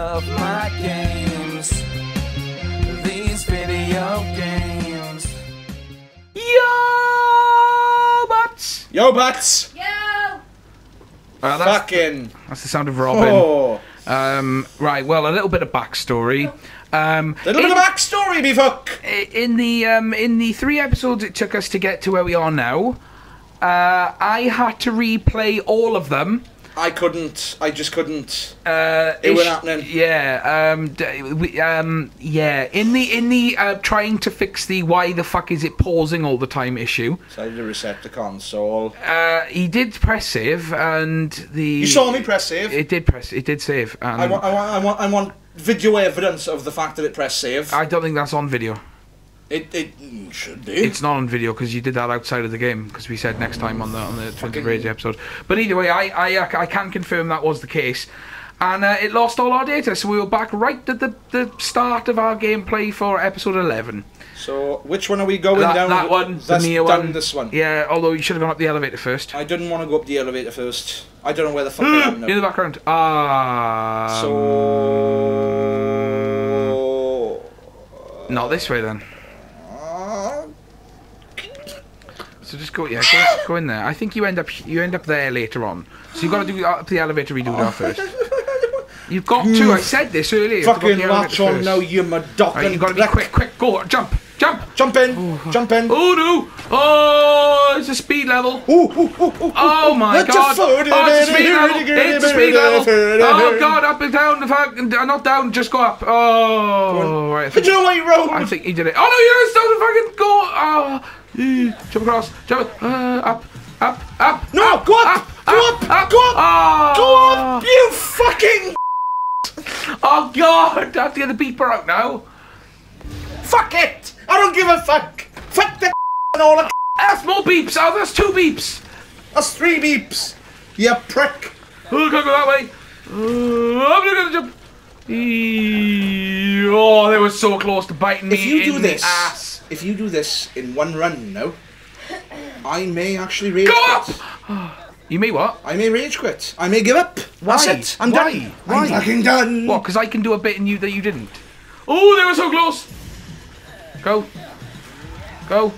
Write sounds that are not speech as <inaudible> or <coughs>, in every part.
love my games. These video games. Yo, butts. Yo, bats! Yo! Uh, that's, Fucking. that's the sound of Robin. Oh. Um, right. Well, a little bit of backstory. Um, Little bit of backstory, me fuck! in the um, in the three episodes it took us to get to where we are now, uh, I had to replay all of them. I couldn't. I just couldn't. Uh, It was happening. Yeah. Um. d- we, um. Yeah. In the in the uh, trying to fix the why the fuck is it pausing all the time issue. Decided to reset the console. Uh, he did press save and the. You saw me press save. It did press. It did save. And I want, I want, I want, I want video evidence of the fact that it pressed save. I don't think that's on video. It, it should be. It's not on video because you did that outside of the game because we said next time on the on the Twins of Rage episode. But either way, I I I can confirm that was the case, and uh, it lost all our data, so we were back right at the the start of our gameplay for episode eleven. So, which one are we going That, down? that one, the near one. this one. Yeah, although you should have gone up the elevator first. I didn't want to go up the elevator first. I don't know where the fuck I am <gasps> In the background. Ah. So. Not this way then. Uh, So just go, yeah, go, go in there. I think you end up you end up there later on. So you've got to do up the elevator, redo that first. You've got to. I said this earlier. you've got to go up fucking latch on now, you madoc Right, you've got to be quick, quick, go, jump, jump. Jump in, jump in. Oh no! Oh, it's a speed level. Ooh, ooh, ooh, ooh, Oh my god! Oh, it's a speed level. It's a speed level. Oh god, up and down. The fuck, uh, not down. Just go up. Oh, right. Think, you know what you wrote? I think he did it. Oh no, you're still fucking go. Oh, jump across. Jump. Uh, up, up, up. No, go up, go up, go up, Oh, go up, you fucking <laughs> Oh god, I have to get the beeper out now. fuck it! I don't give a fuck. Fuck the <laughs> and all the. <laughs> That's more beeps. Oh, that's two beeps. That's three beeps. You prick. Oh, can't go that way. Uh, I'm gonna jump. Oh, they were so close to biting me If you do in this, the ass. If you do this in one run, you know, <coughs> I may actually rage Go quit. up! You may what? I may rage quit. I may give up. That's Why? it. I'm Why? done. Why? I'm fucking done. What? Because I can do a bit in you that you didn't. Oh, they were so close. Go. Go.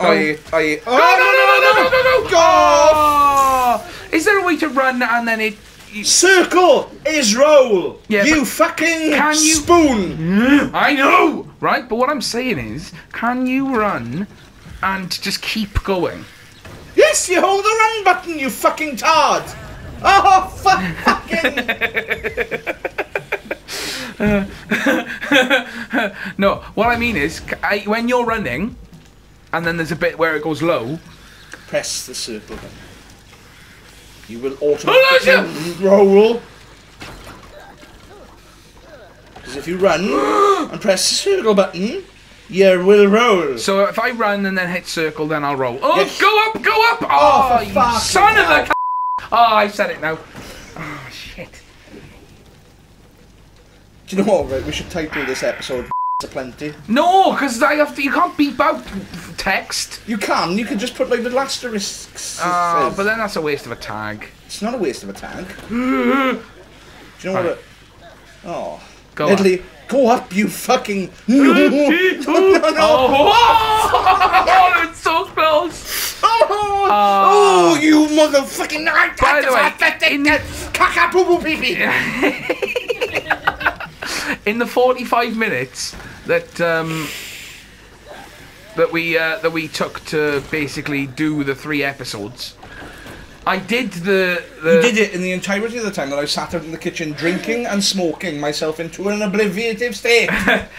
I, I, oh, Go, no, no, no, no, no, no, no. Go! Oh! Is there a way to run and then it... Circle is roll. Yeah, you fucking can you- spoon. I know! Right? But what I'm saying is, can you run and just keep going? Yes, you hold the run button, you fucking tard. Oh, fuck, fucking. <laughs> No, what I mean is, I, when you're running, and then there's a bit where it goes low, Press the circle button. You will automatically roll. Because if you run and press the circle button, you will roll. so if I run and then hit circle, then I'll roll. Oh, Yes. go up, go up! Oh, oh you son of a c- Oh, I said it now. Oh, shit. Do you know what? Right, we should title this episode <laughs> plenty. No, because I have to, you can't beep out text. You can. You can just put like the asterisks. Oh, says. but then that's a waste of a tag. it's not a waste of a tag. <gasps> Do you know what? Right. It, oh, Go on. Italy, go up, you fucking. <laughs> no, no, no. Oh, <laughs> it's so close. Oh, Ah. oh, you motherfucking! By the way, in the- caca poo poo pee pee. <laughs> in the 45 minutes that um, that we uh, that we took to basically do the three episodes, I did the, the You did it in the entirety of the time that I sat out in the kitchen drinking and smoking myself into an obliviative state. <laughs>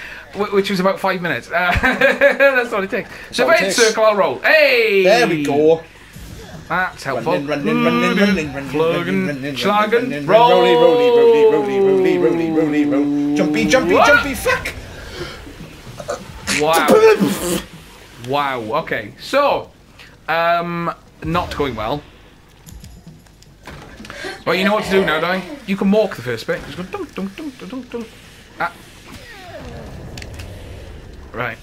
which was about five minutes. Uh, <laughs> that's all it takes. so if I hit circle, I'll roll. Hey, There we go. That's helpful. Running, running, running, running, running, running, running, schlagen, running, roll. rolly, rolly, rolly, rolly, rolly, rolly, rolly, roll. Jumpy, jumpy, What? jumpy, fuck! Wow. <laughs> wow. Okay. So, um, not going well. Well, you know what to do now, don't you? You can walk the first bit. Just go dum dum dum dum dum. Ah. Right.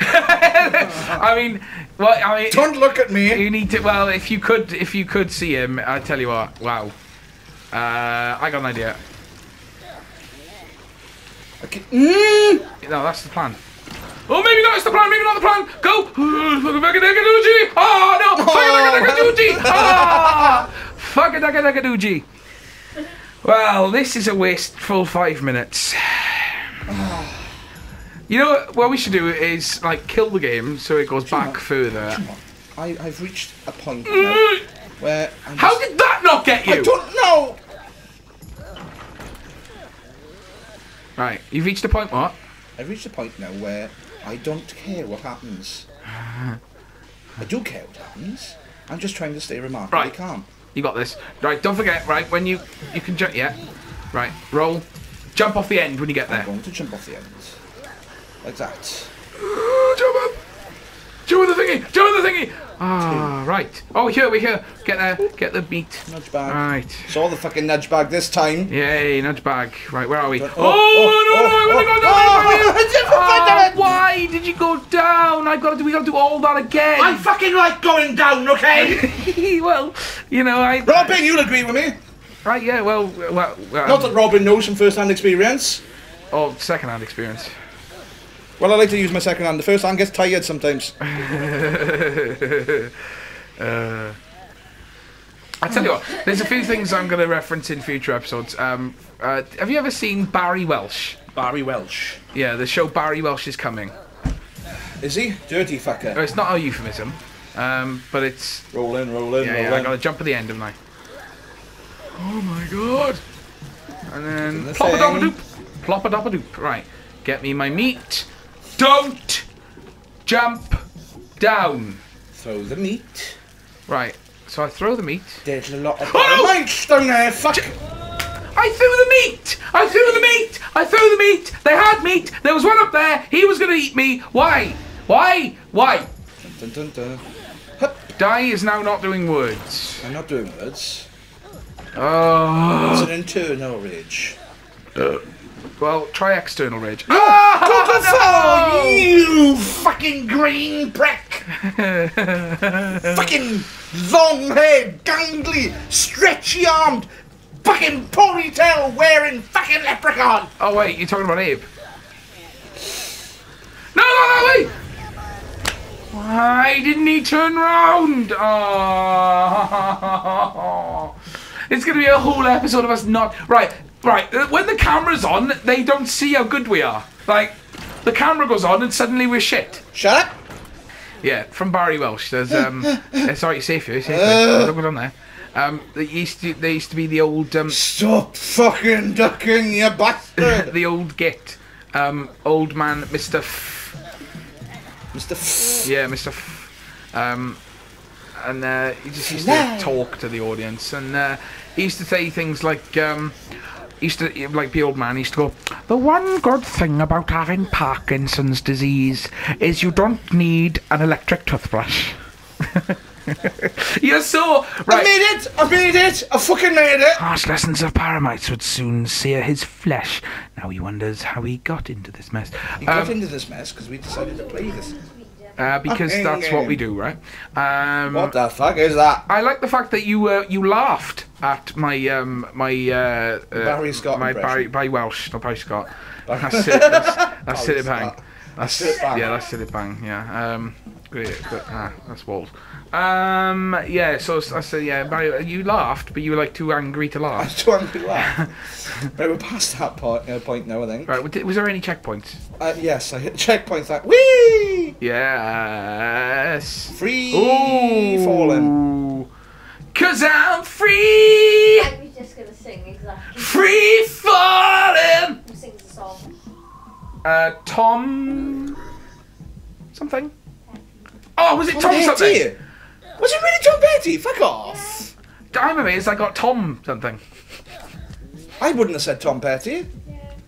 <laughs> I mean, well, I mean, Don't look at me. you need to. Well, if you could, if you could see him, I tell you what. Wow. Uh, I got an idea. Okay. Mm. No, that's the plan. Oh, maybe not. It's the plan. Maybe not the plan. Go. <gasps> Fuck-a-ducka-ducka-doogie. Oh no. Ah. <laughs> Fuck-a-ducka-ducka-doogie. Well, this is a wasteful five minutes. You know what, what we should do is like kill the game so it goes back further. I, I've reached a point now mm. where I'm How just, did that not get you? I don't know. Right, you've reached a point. What? I've reached a point now where I don't care what happens. <sighs> I do care what happens. I'm just trying to stay remarkably Right. calm. You got this. Right, don't forget. Right, when you you can jump. Yeah. Right, roll. Jump off the end when you get I'm there. going to jump off the end. Like that. <gasps> jump up. Jump with the thingy. Jump with the thingy. Ah, right. Oh, here we here. Get the get the beat. Nudge bag. Right. Saw the fucking nudge bag this time. Yay, nudge bag. Right, where are we? Oh, oh, no, no, I wanna go down, I wanna go down. <laughs> oh, Oh, why did you go down? I gotta do. We gotta do all that again. I fucking like going down, okay? <laughs> well, you know, I. Robin, you'll agree with me. Right, yeah. Well, well. well Not that Robin knows from first-hand experience. oh, second-hand experience. Well, I like to use my second hand. The first hand gets tired sometimes. <laughs> Uh, I tell you what, there's a few things I'm going to reference in future episodes. Um, uh, have you ever seen Barry Welsh? Barry Welsh. Yeah, the show Barry Welsh is coming. Is he? Dirty fucker. It's not a euphemism, um, but it's Roll in, roll in, yeah, roll yeah. I in. got to jump at the end, haven't I? Oh my god! And then the plop a thing. a doop, plop a dop a doop. Right, get me my meat. Don't jump down. Throw the meat. Right, so I throw the meat. There's a lot of Oh, no! mites down there. Fuck. I threw the meat! I threw the meat! I threw the meat! They had meat! There was one up there! He was gonna eat me! Why? Why? Why? Dun, dun, dun. Die is now not doing words. I'm not doing words. Oh. It's an internal rage. Uh. Well, try external rage. Oh, you fucking green prick! <laughs> fucking long-haired, gangly, stretchy-armed, fucking ponytail wearing fucking leprechaun! Oh wait, you're talking about Abe? No, no, no, wait! Why didn't he turn round? Oh. <laughs> It's gonna be a whole episode of us not right, right. uh, When the camera's on, they don't see how good we are. Like, the camera goes on and suddenly we're shit. Shut up! Yeah, from Barry Welsh. There's <laughs> um, sorry, safe here, safe here. Don't go down there. Um, they used to, they used to be the old um, Stop fucking ducking, you bastard! <laughs> the old git, um, old man, Mister. F- Mr. F- Yeah, Mr. F- um, and uh, he just used to talk to the audience, and uh, he used to say things like, um, used to like the old man. Used to go, "The one good thing about having Parkinson's disease is you don't need an electric toothbrush." <laughs> You're so I made it! I made it! I fucking made it! Harsh lessons of paramites would soon sear his flesh. Now he wonders how he got into this mess. Got Um, into this mess because we decided to play this. Uh, because that's what we do, right? Um, What the fuck is that? I like the fact that you uh, you laughed at my um my uh, uh Barry Scott my impression. Barry, Barry Welsh not Barry Scott that's it that's, that's it bang that's yeah that's it bang yeah um great good, ah, that's walls um yeah so I said yeah Barry you laughed but you were like too angry to I'm laugh too angry to laugh. <laughs> right, we're past that point, uh, point now, I think. right was was there any checkpoints Uh, yes, I hit checkpoint that. Whee! yes Free Ooh. falling. cause I'm free I was just gonna sing exactly. free falling Who sings the song? Uh, Tom. Something. Oh, was it Tom, Tom something? Petty? Was it really Tom Petty? Fuck off! I'm amazed I got Tom something. I wouldn't have said Tom Petty.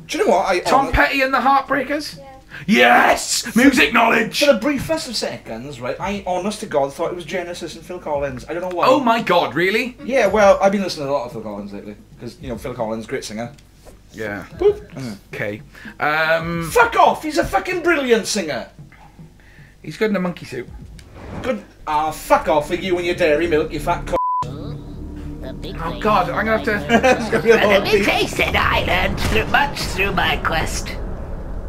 Do you know what? I Tom Petty and the Heartbreakers? Yes! Music knowledge! For the briefest of seconds, right, I honest to God thought it was Genesis and Phil Collins. I don't know why. Oh my god, really? Yeah, well, I've been listening to a lot of Phil Collins lately. Because, you know, Phil Collins, great singer. Yeah. Okay. Um, Fuck off! He's a fucking brilliant singer! he's good in a monkey suit. Good. Ah, fuck off for you and your dairy milk, you fat c***. Oh god, I'm gonna have to. <laughs> It's gonna be a Let me of face it, I learned through much through my quest.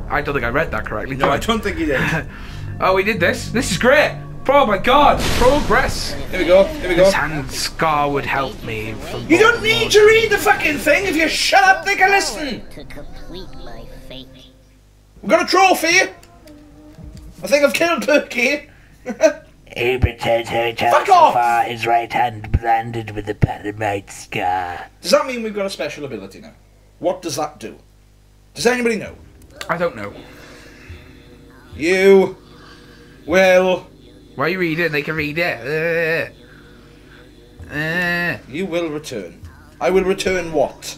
I don't think I read that correctly. No, I don't think you did. <laughs> Oh, we did this. This is great. Oh my god, progress. Here we go. Here we go. This hand scar would help me. For You don't need to read the fucking thing. If you shut up, they can listen. To complete my fate. We've got a trophy. I think I've killed Perky. <laughs> He pretends her Fuck so far his right hand branded with the paramite scar. Does that mean we've got a special ability now? What does that do? Does anybody know? I don't know. You will. Why are you read it? They can read it. Uh, uh. You will return. I will return what?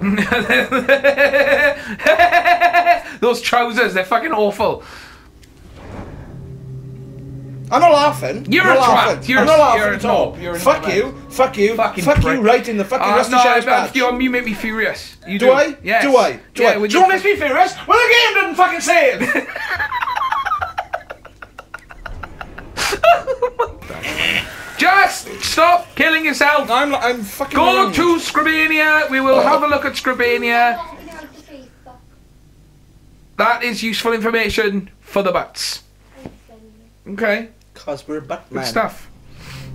<laughs> Those trousers, they're fucking awful. I'm not laughing. You're I'm a laughing. You're I'm not laughing you're at all. You're Fuck you. Fuck you. Fucking fuck prick. you right in the fucking Uh, rusty no, sheriff's badge. you, you make me furious. You Do do, I? Yes. Do I? Do yeah, I? Do you want to make me furious? Well, the game didn't fucking say it. <laughs> Just stop killing yourself. I'm, I'm fucking. Go wrong. to Scrabania. We will have a look at Scrabania. That is useful information for the butts. Okay, Cause we're Batman. good stuff.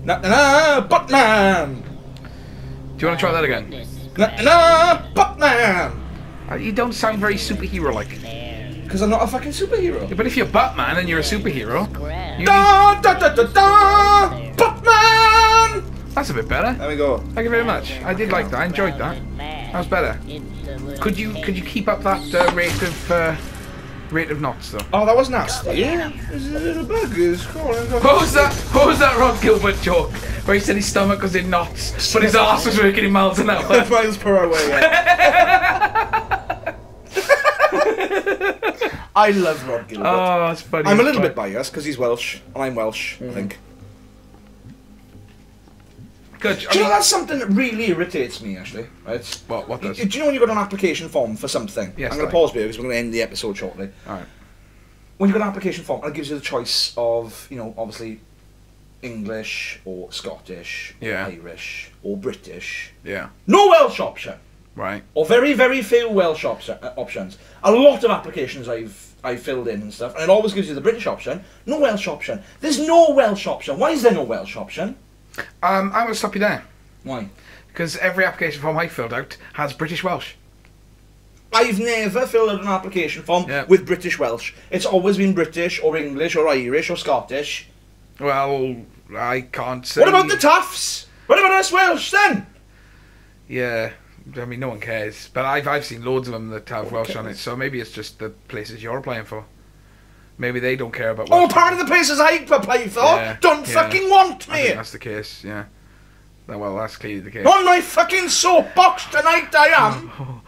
Na na na, Batman. Do you want to try that again? Na na na, Batman. Uh, You don't sound very superhero-like. Because I'm not a fucking superhero. Yeah, But if you're Batman and you're a superhero, you. Da da da da da, Batman. that's a bit better. There we go. Thank you very much. I did like that. I enjoyed that. That was better. Could you could you keep up that uh, rate of uh, rate of knots though? Oh, that was nasty. Yeah. There's a little bug who's crawling. What was that? What was that Rhod Gilbert joke where he said his stomach was in knots, but his arse was working in miles an hour? <laughs> miles per hour. Yeah. <laughs> I love Rhod Gilbert. Oh, it's funny. I'm a little bit biased because he's Welsh and I'm Welsh. I mm-hmm. think. Good. Do you know that's something that really irritates me actually? Right. what? What Do you know when you've got an application form for something? Yes, I'm going to pause here because we're going to end the episode shortly. All right. When you've got an application form, and it gives you the choice of, you know, obviously English or Scottish, Yeah. or Irish or British. Yeah. No Welsh option, Right. or very very few Welsh op- uh, options. A lot of applications I've I filled in and stuff, and it always gives you the British option. No Welsh option. There's no Welsh option. Why is there no Welsh option? Um, I'm gonna stop you there Why? because every application form I filled out has British Welsh. I've never filled out an application form Yeah. with British Welsh. It's always been British or English or Irish or Scottish. Well, I can't say. What about the Taffs? What about us Welsh then? Yeah. I mean, no one cares, but I've I've seen loads of them that have Welsh on it. So maybe it's just the places you're applying for. Maybe they don't care about. Oh, Welsh. part of the places I apply for Yeah, don't yeah. fucking want me. that's the case. Yeah. Well, that's clearly the case. On my fucking soapbox tonight, I am.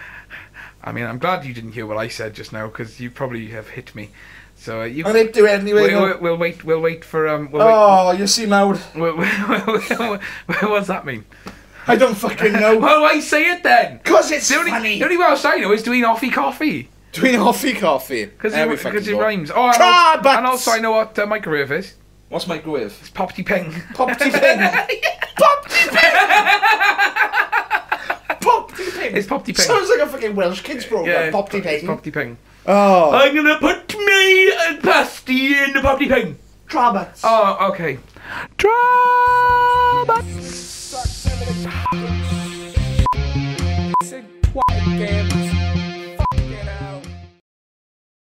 <laughs> I mean, I'm glad you didn't hear what I said just now because you probably have hit me. So uh, you. I didn't do it anyway. We'll, we'll, we'll wait. We'll wait for um. We'll Oh, you see, Maud. wait, we'll, what does that mean? I don't fucking know. <laughs> Well, why say it then? Because it's The only, funny. the only Welsh I know is doing offie coffee Doing offie coffee. because There we it, cause it rhymes. Oh, and, and also I know what uh, microwave is. What's microwave? It's poppy ping. Popty ping. Popty ping. Popty ping. It's Popty Ping. <laughs> <laughs> Sounds like a fucking Welsh kids program. it's Popty It's ping. poppy ping. Oh. I'm gonna put me and pasty in the poppy ping. Trabats. Oh, okay. Drama. It's a quiet game.